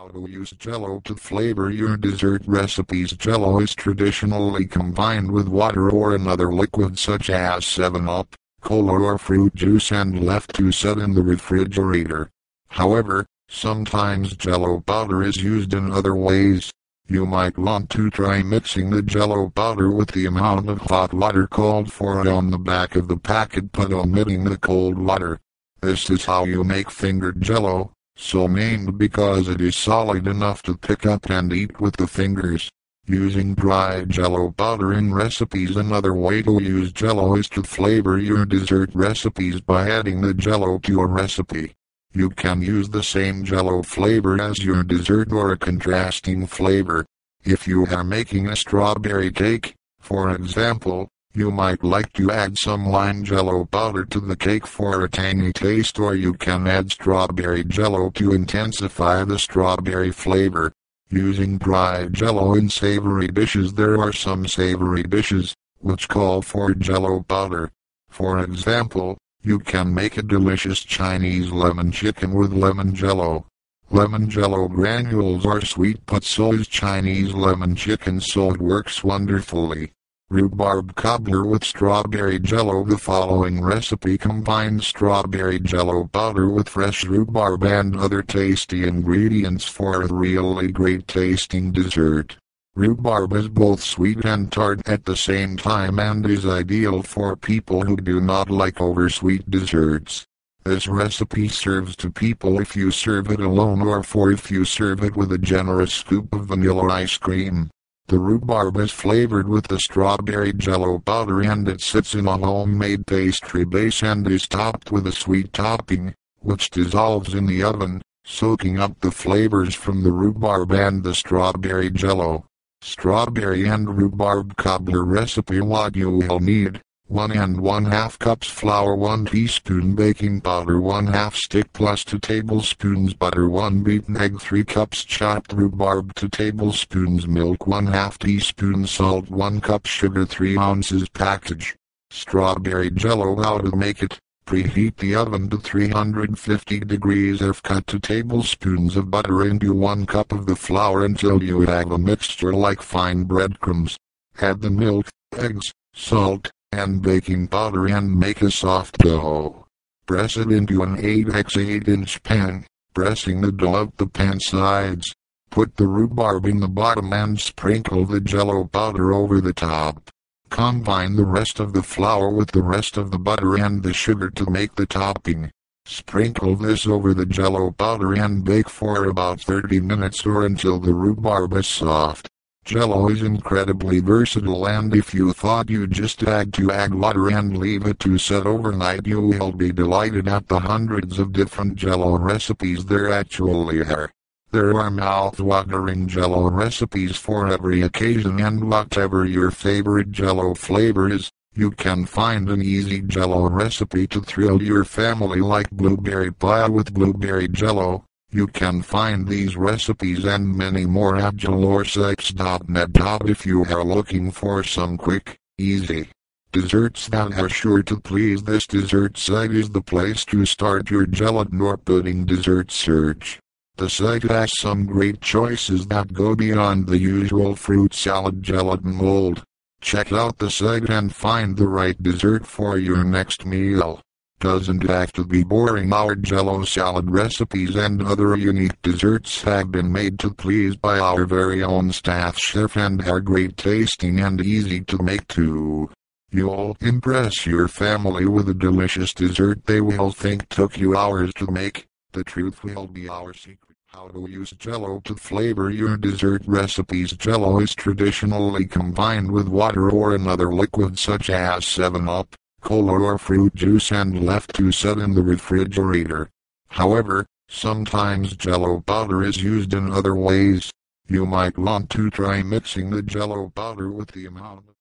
How to use jello to flavor your dessert recipes. Jello is traditionally combined with water or another liquid such as 7-Up, cola or fruit juice and left to set in the refrigerator. However, sometimes jello powder is used in other ways. You might want to try mixing the jello powder with the amount of hot water called for on the back of the packet but omitting the cold water. This is how you make fingered jello so named because it is solid enough to pick up and eat with the fingers. Using dry jello powder in recipes Another way to use jello is to flavor your dessert recipes by adding the jello to a recipe. You can use the same jello flavor as your dessert or a contrasting flavor. If you are making a strawberry cake, for example, you might like to add some lime jello powder to the cake for a tangy taste or you can add strawberry jello to intensify the strawberry flavor. Using dry jello in savory dishes There are some savory dishes, which call for jello powder. For example, you can make a delicious Chinese lemon chicken with lemon jello. Lemon jello granules are sweet but so is Chinese lemon chicken so it works wonderfully. Rhubarb cobbler with strawberry jello The following recipe combines strawberry jello powder with fresh rhubarb and other tasty ingredients for a really great tasting dessert. Rhubarb is both sweet and tart at the same time and is ideal four people who do not like oversweet desserts. This recipe serves two people if you serve it alone or for if you serve it with a generous scoop of vanilla ice cream. The rhubarb is flavored with the strawberry jello powder and it sits in a homemade pastry base and is topped with a sweet topping, which dissolves in the oven, soaking up the flavors from the rhubarb and the strawberry jello. Strawberry and rhubarb cobbler recipe What you will need 1 and 1 half cups flour 1 teaspoon baking powder 1 half stick plus 2 tablespoons butter 1 beaten egg 3 cups chopped rhubarb 2 tablespoons milk 1 half teaspoon salt 1 cup sugar 3 ounces package. Strawberry jello how to make it. Preheat the oven to 350 degrees F. Cut 2 tablespoons of butter into 1 cup of the flour until you have a mixture like fine breadcrumbs. Add the milk, eggs, salt, and baking powder and make a soft dough. Press it into an 8x8 inch pan, pressing the dough up the pan sides. Put the rhubarb in the bottom and sprinkle the jello powder over the top. Combine the rest of the flour with the rest of the butter and the sugar to make the topping. Sprinkle this over the jello powder and bake for about 30 minutes or until the rhubarb is soft. Jello is incredibly versatile and if you thought you just had to add water and leave it to set overnight you will be delighted at the hundreds of different jello recipes there actually are. There are mouth-watering jello recipes for every occasion and whatever your favorite jello flavor is, you can find an easy jello recipe to thrill your family like blueberry pie with blueberry jello. You can find these recipes and many more at jellorecipes.net. If you are looking for some quick, easy desserts that are sure to please this dessert site is the place to start your gelatin or pudding dessert search. The site has some great choices that go beyond the usual fruit salad gelatin mold. Check out the site and find the right dessert for your next meal doesn't have to be boring. Our jello salad recipes and other unique desserts have been made to please by our very own staff chef and are great tasting and easy to make too. You'll impress your family with a delicious dessert they will think took you hours to make. The truth will be our secret. How to use jello to flavor your dessert recipes. Jello is traditionally combined with water or another liquid such as 7-Up, cola or fruit juice and left to set in the refrigerator. However, sometimes jello powder is used in other ways. You might want to try mixing the jello powder with the amount